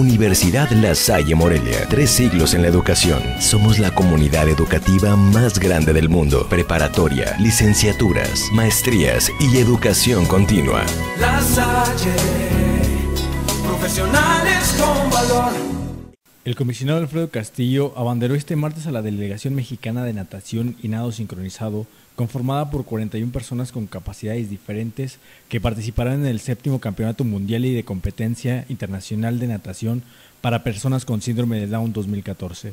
Universidad La Salle Morelia. Tres siglos en la educación. Somos la comunidad educativa más grande del mundo. Preparatoria, licenciaturas, maestrías y educación continua. La Salle, profesionales con valor. El comisionado Alfredo Castillo abanderó este martes a la delegación mexicana de natación y nado sincronizado, conformada por 41 personas con capacidades diferentes que participarán en el séptimo Campeonato Mundial y de Competencia Internacional de Natación para Personas con Síndrome de Down 2014.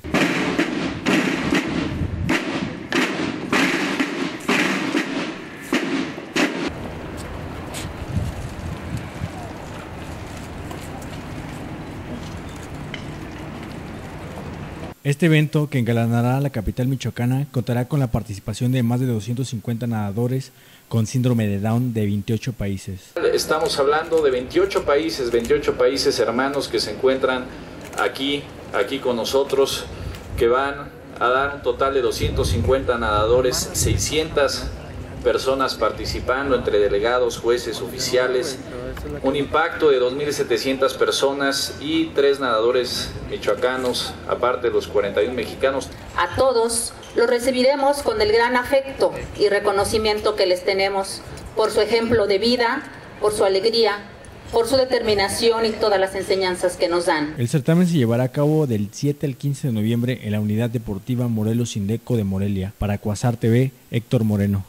Este evento, que engalanará la capital michoacana, contará con la participación de más de 250 nadadores con síndrome de Down de 28 países. Estamos hablando de 28 países, 28 países hermanos que se encuentran aquí, aquí con nosotros, que van a dar un total de 250 nadadores, 600 personas participando entre delegados, jueces, oficiales, un impacto de 2.700 personas y tres nadadores michoacanos, aparte de los 41 mexicanos. A todos los recibiremos con el gran afecto y reconocimiento que les tenemos por su ejemplo de vida, por su alegría, por su determinación y todas las enseñanzas que nos dan. El certamen se llevará a cabo del 7 al 15 de noviembre en la Unidad Deportiva Morelos Indeco de Morelia. Para Cuasar TV, Héctor Moreno.